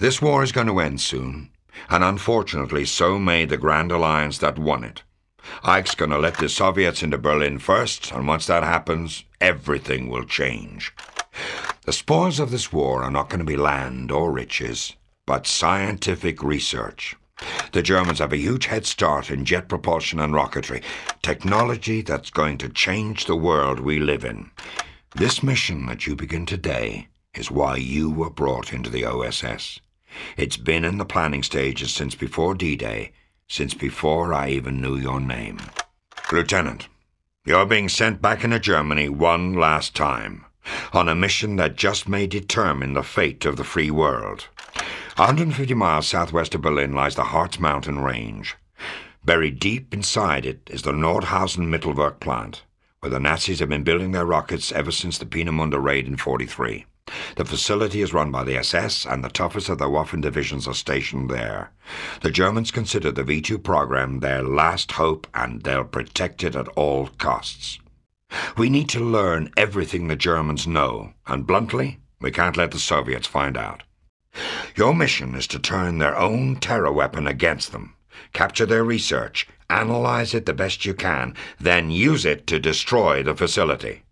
This war is going to end soon, and unfortunately so may the Grand Alliance that won it. Ike's going to let the Soviets into Berlin first, and once that happens, everything will change. The spoils of this war are not going to be land or riches, but scientific research. The Germans have a huge head start in jet propulsion and rocketry, technology that's going to change the world we live in. This mission that you begin today is why you were brought into the OSS. It's been in the planning stages since before D-Day, since before I even knew your name. Lieutenant, you're being sent back into Germany one last time, on a mission that just may determine the fate of the free world. 150 miles southwest of Berlin lies the Harz Mountain Range. Buried deep inside it is the Nordhausen Mittelwerk plant, where the Nazis have been building their rockets ever since the Peenemünde raid in 43. The facility is run by the SS, and the toughest of the Waffen divisions are stationed there. The Germans consider the V2 program their last hope, and they'll protect it at all costs. We need to learn everything the Germans know, and bluntly, we can't let the Soviets find out. Your mission is to turn their own terror weapon against them, capture their research, analyze it the best you can, then use it to destroy the facility.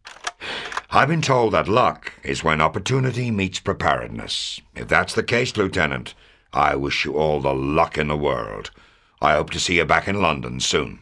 I've been told that luck is when opportunity meets preparedness. If that's the case, Lieutenant, I wish you all the luck in the world. I hope to see you back in London soon.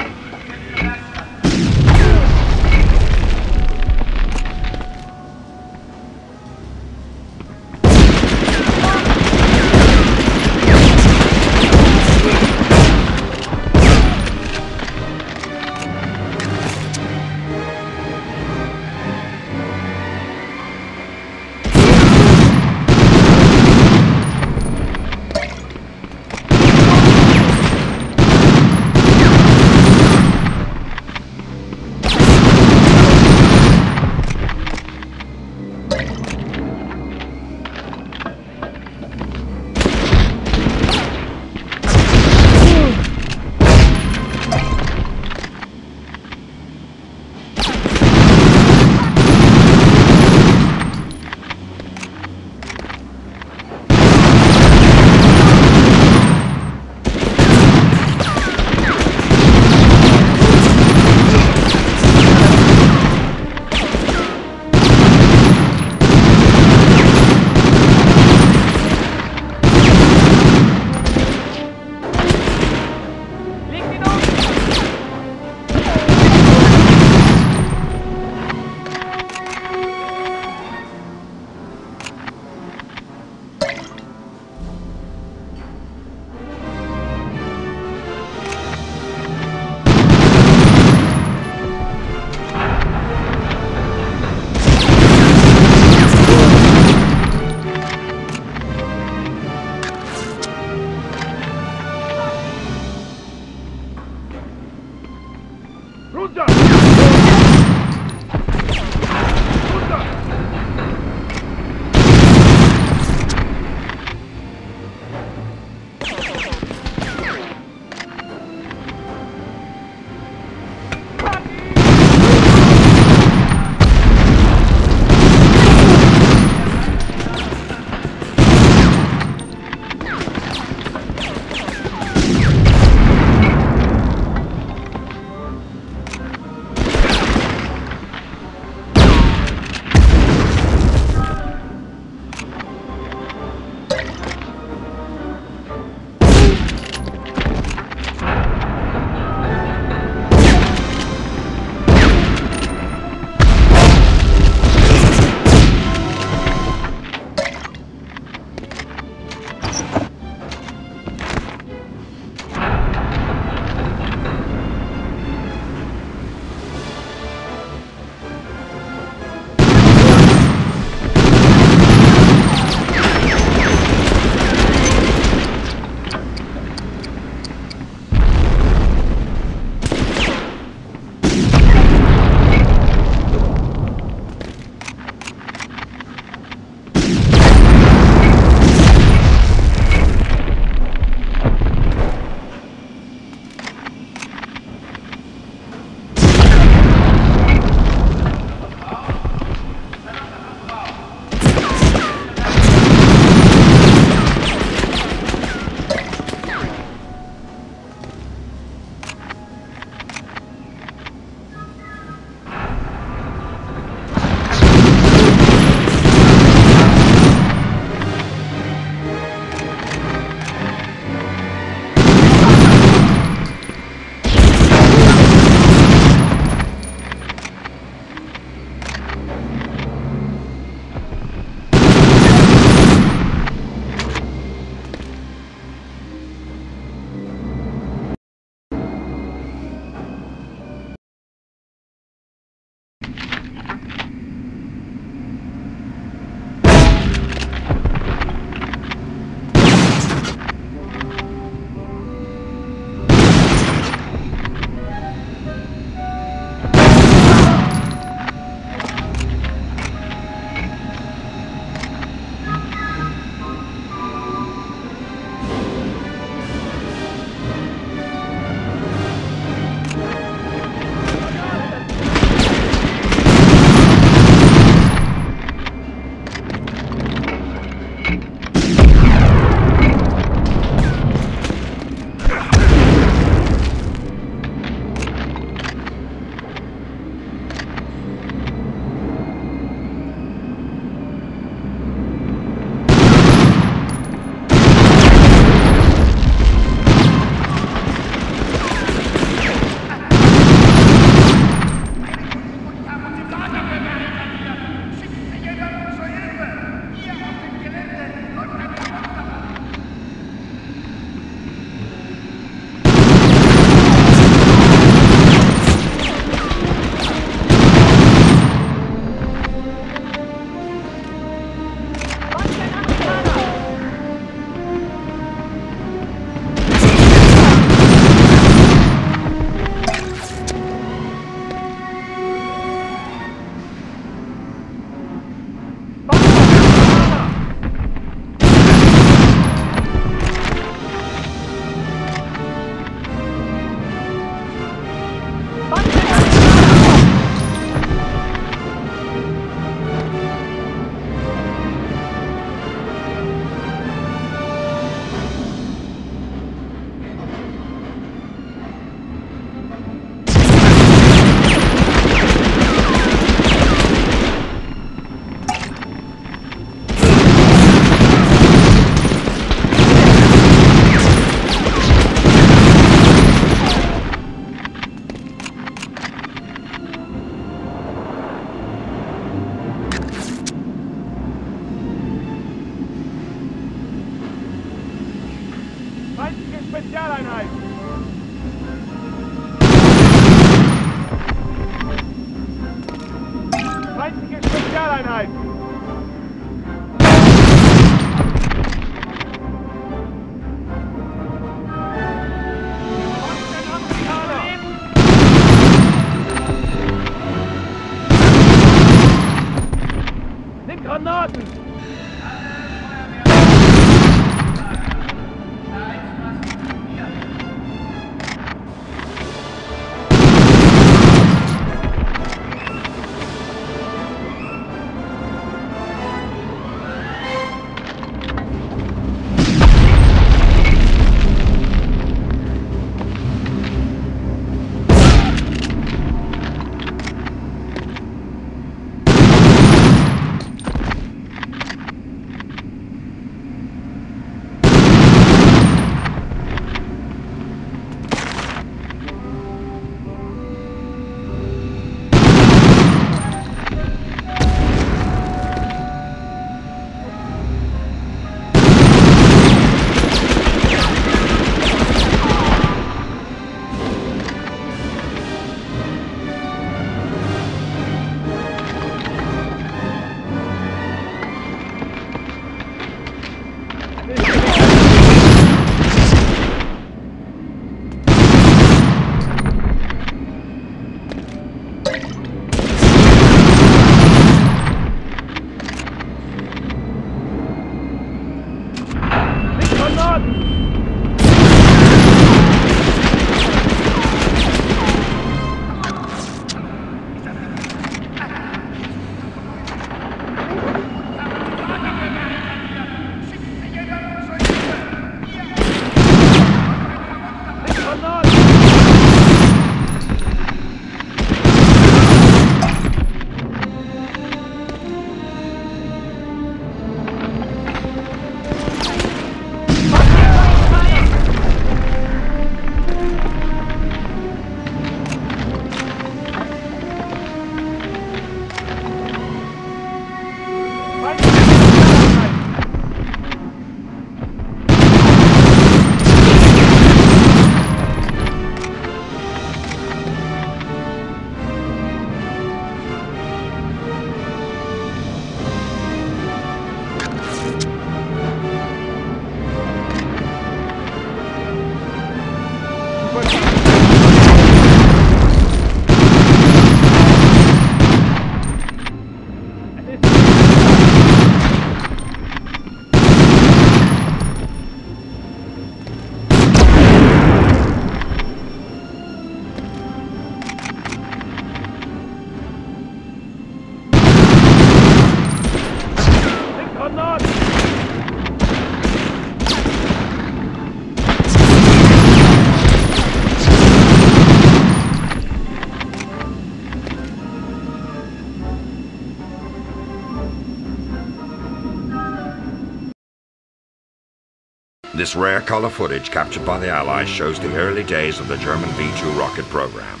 This rare color footage captured by the Allies shows the early days of the German V-2 rocket program.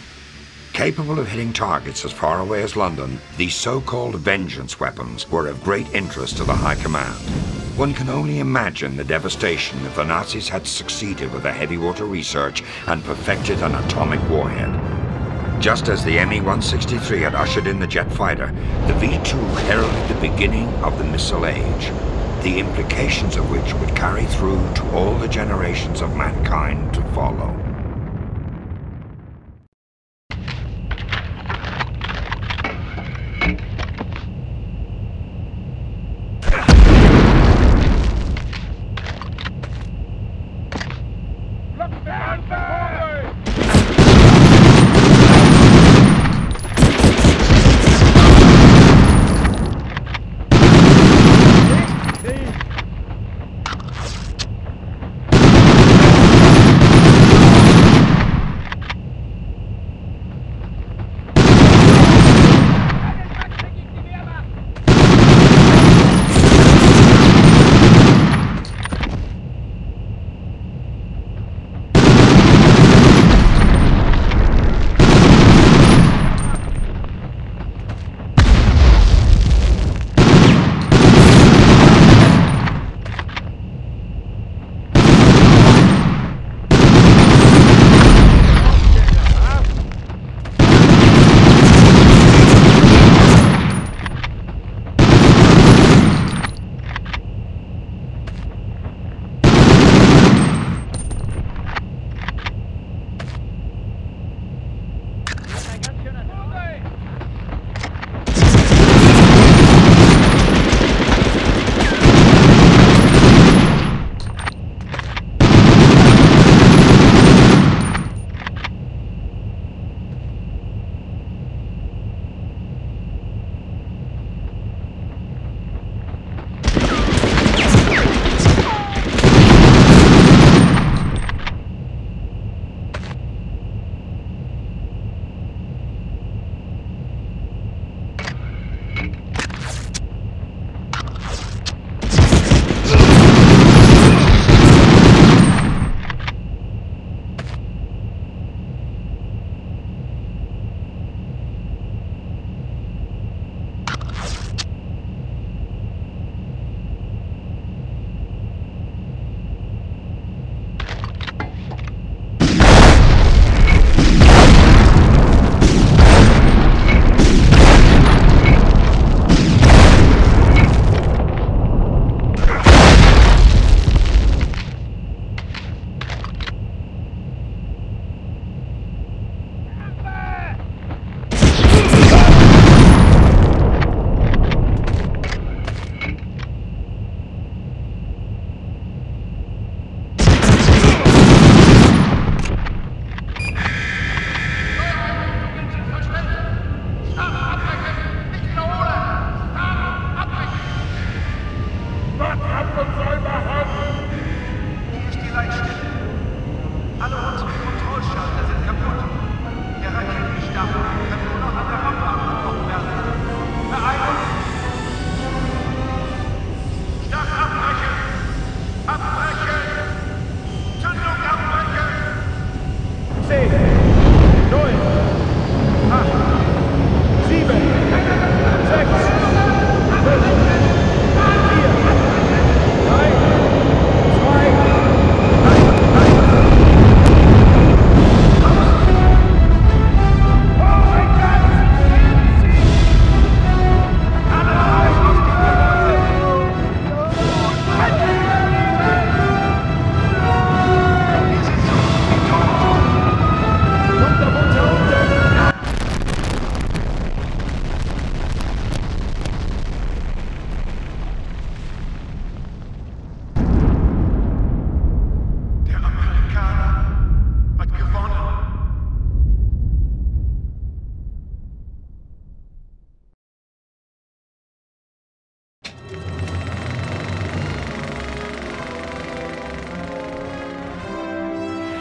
Capable of hitting targets as far away as London, these so-called vengeance weapons were of great interest to the High Command. One can only imagine the devastation if the Nazis had succeeded with their heavy water research and perfected an atomic warhead. Just as the Me-163 had ushered in the jet fighter, the V-2 heralded the beginning of the missile age, the implications of which would carry through to all the generations of mankind to follow.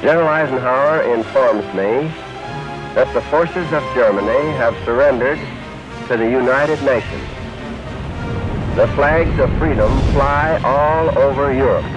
General Eisenhower informs me that the forces of Germany have surrendered to the United Nations. The flags of freedom fly all over Europe.